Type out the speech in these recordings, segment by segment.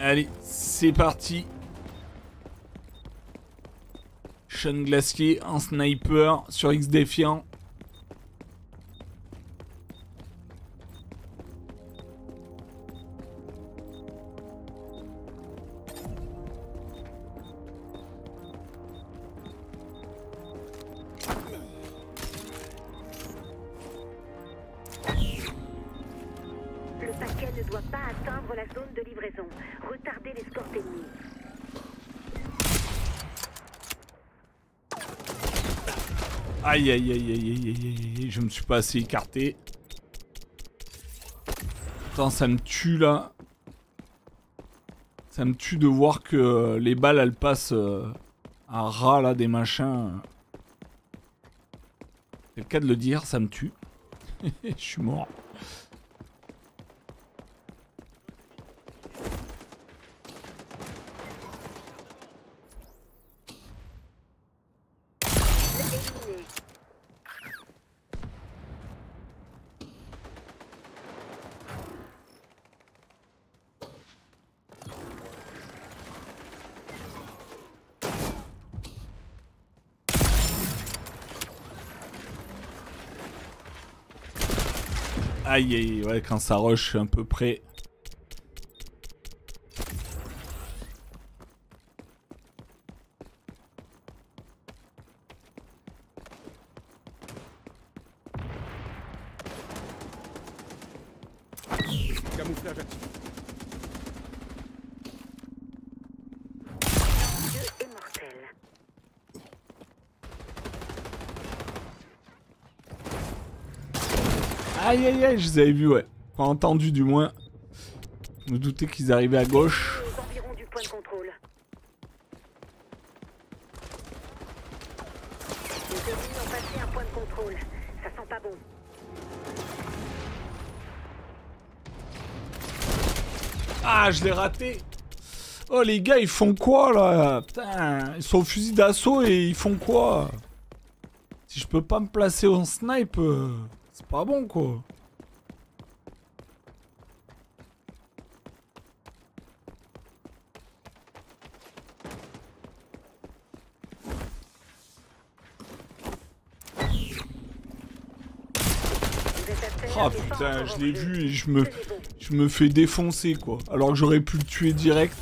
Allez, c'est parti. Sean Glacier en sniper sur X défiant. Ne doit pas atteindre la zone de livraison. Retardez l'escorte ennemie. Aïe aïe aïe aïe aïe aïe aïe aïe, je me suis pas assez écarté. Attends, ça me tue là. Ça me tue de voir que euh, les balles elles passent euh, à ras là des machins. C'est le cas de le dire, ça me tue. Je suis mort. Éliminé. Aïe aïe, ouais, quand ça rush, un peu près. Camouflage actif. Dieu est mortel. Aïe aïe aïe, je les avais vus, ouais. Pas entendu du moins. Je me doutais qu'ils arrivaient à gauche. Ah, je l'ai raté. Oh les gars, ils font quoi là? Putain, ils sont au fusil d'assaut et ils font quoi? Si je peux pas me placer en snipe, euh, c'est pas bon quoi. Ah putain, je l'ai vu et je me, je me fais défoncer quoi. Alors que j'aurais pu le tuer direct.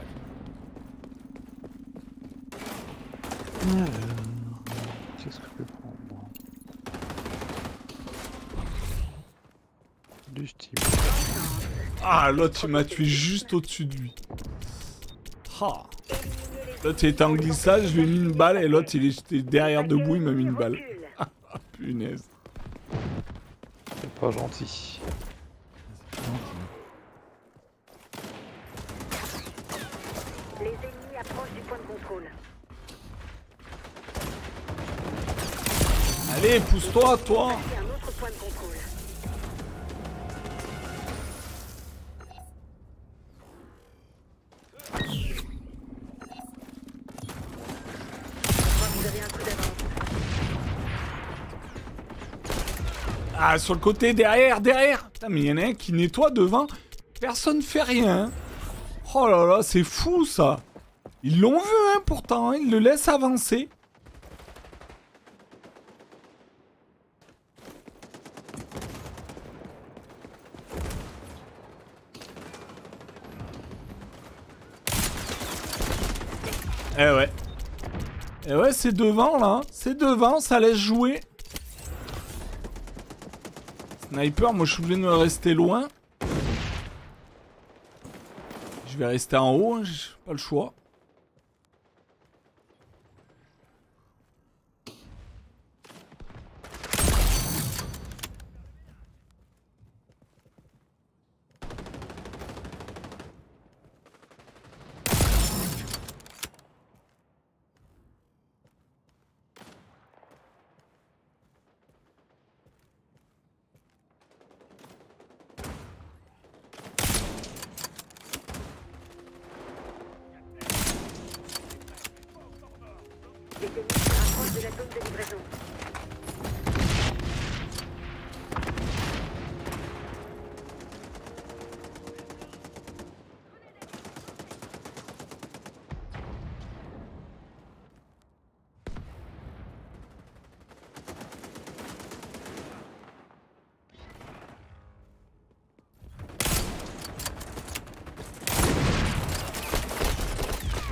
J'utilise mon camouflage. Qu'est-ce que je peux prendre moi Du style. Ah, l'autre il m'a tué juste au-dessus de lui. Ah. L'autre il était en glissade, je lui ai mis une balle et l'autre il était derrière debout, il m'a mis une balle. Ah punaise. C'est pas gentil. Les ennemis approchent du point de contrôle. Allez, pousse-toi, toi C'est un autre point de contrôle. Je crois que vous un coup d'avance. Ah, sur le côté, derrière, derrière Putain, mais il y en a un qui nettoie devant. Personne fait rien. Oh là là, c'est fou, ça Ils l'ont vu, hein, pourtant. hein, Ils le laissent avancer. Eh ouais. Eh ouais, c'est devant là. Hein. C'est devant, ça laisse jouer. Sniper, moi je voulais me rester loin. Je vais rester en haut, hein, j'ai pas le choix.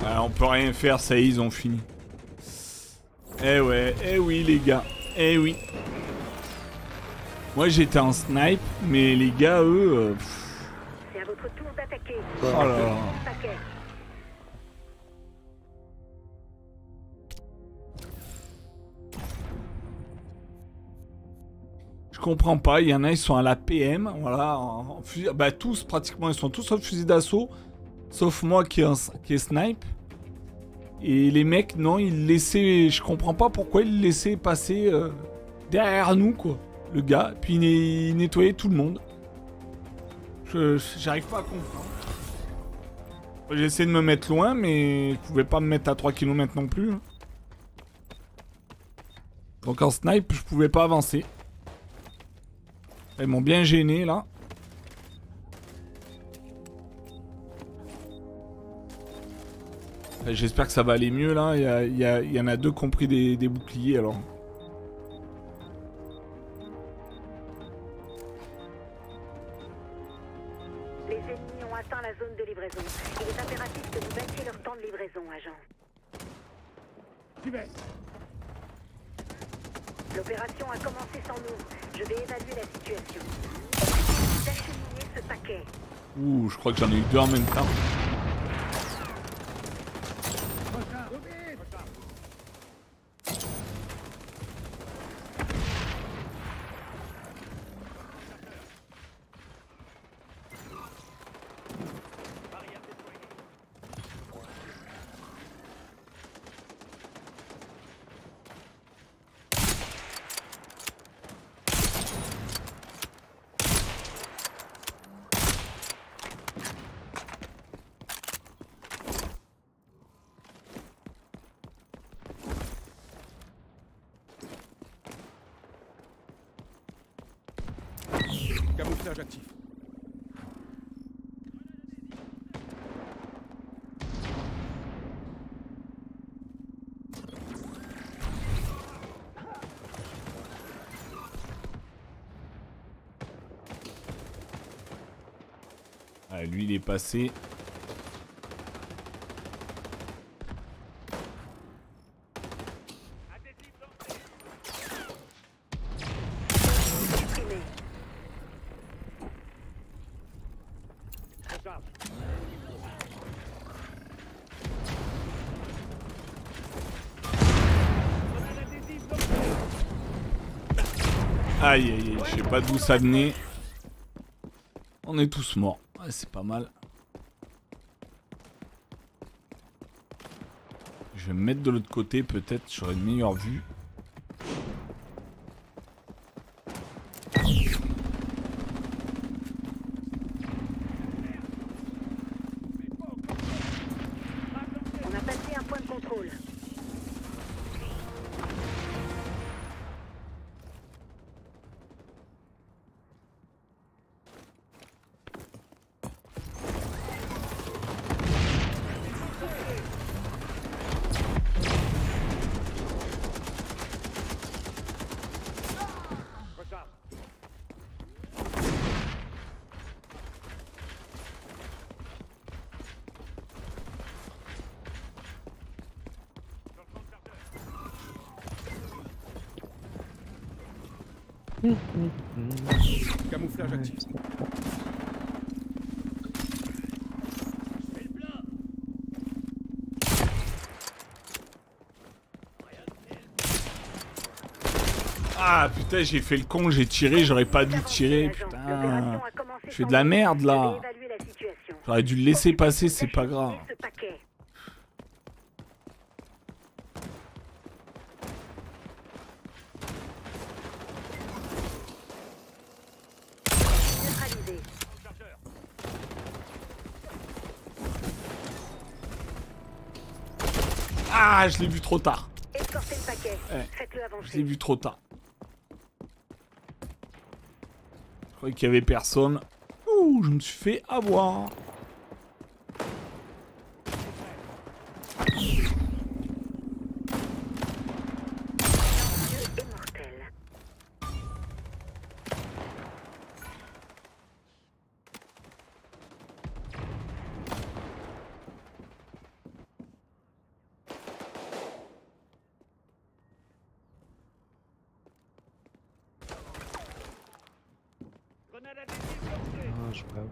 Ah, on peut rien faire, ça y est, ils ont fini. Eh ouais, eh oui les gars, eh oui. Moi j'étais en snipe, mais les gars eux... euh, C'est à votre tour d'attaquer. oh là là. Paquet. Je comprends pas, il y en a ils sont à la PM, voilà, en, en fusil- bah tous pratiquement, ils sont tous au fusil d'assaut, sauf moi qui est, en- qui est snipe. Et les mecs, non, ils laissaient, je comprends pas pourquoi ils laissaient passer euh, derrière nous, quoi, le gars, puis il, net- il nettoyait tout le monde. J'arrive pas à comprendre. J'ai essayé de me mettre loin, mais je pouvais pas me mettre à 3 km non plus. hein. Donc en snipe, je pouvais pas avancer. Ils m'ont bien gêné là. J'espère que ça va aller mieux là. Il y, a- il y a- il y en a deux qui ont pris des, des boucliers alors. Les ennemis ont atteint la zone de livraison. Il est impératif que vous battiez leur temps de livraison, agent. L'opération a commencé sans nous. Je vais évaluer la situation. D'acheminer ce paquet. Ouh, je crois que j'en ai eu deux en même temps. Camouflage. Ah, lui il est passé. Aïe aïe aïe, je sais pas d'où ça venait. On est tous morts. Ouais, c'est pas mal. Je vais me mettre de l'autre côté, peut-être j'aurai une meilleure vue. Camouflage actif. Ah putain, j'ai fait le con, j'ai tiré, j'aurais pas dû tirer, putain. Je fais de la merde là. J'aurais dû le laisser passer, c'est pas grave. Ah, je l'ai vu trop tard. Escortez le paquet. Ouais. Faites-le Je l'ai vu trop tard. Je croyais qu'il y avait personne. Ouh, je me suis fait avoir. Ah,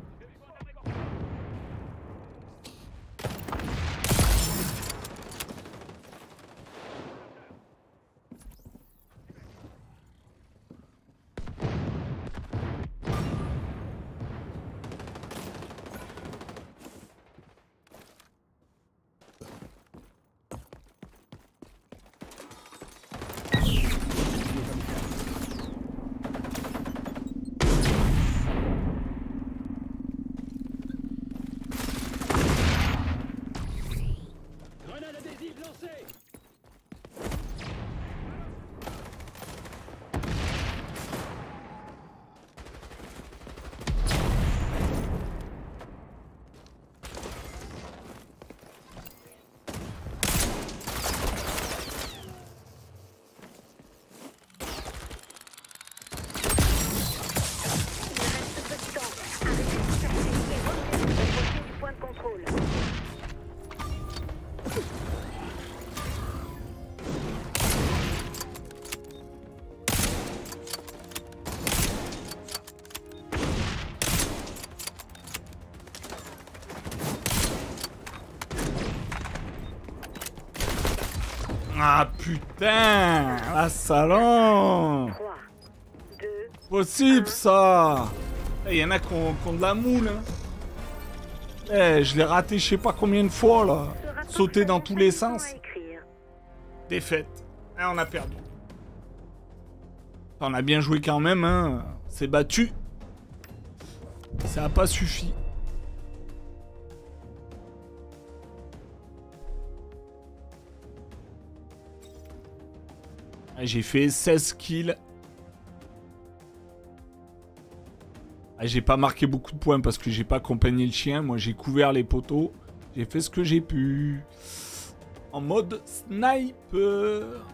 Ah putain, la salon. 3, 2, Possible ça. Il y en a qui ont, de la moule. hein. Eh, je l'ai raté je sais pas combien de fois là. Sauter dans tous les sens. Défaite. Eh, on a perdu. On a bien joué quand même, hein. C'est battu. Ça a pas suffi. J'ai fait 16 kills. J'ai pas marqué beaucoup de points parce que j'ai pas accompagné le chien. Moi, j'ai couvert les poteaux. J'ai fait ce que j'ai pu. En mode sniper.